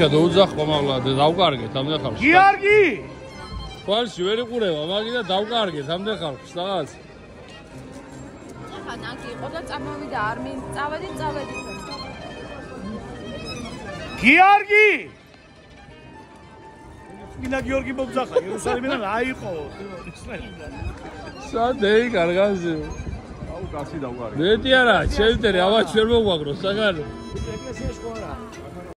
ხალხიშად დაუძახ მომავლა და დავკარგეთ ამდა ხალხს. გიორგი! თვალში ვერ იყურება მაგი და დავკარგეთ ამდა ხალხს რაღაც. ახლა ნაკი იყო და წამოვიდა არმი, წავედი, წავედი. გიორგი! მინა გიორგი მომძახა იერუსალიმიდან აიყო ისრაელიდან. სადეი კარგაზე. აუ გასი დავარ. მეტი არა, შეიძლება რა ვაჩერ მოგვაგროს, საგანო ეკლესიაში ხო არა?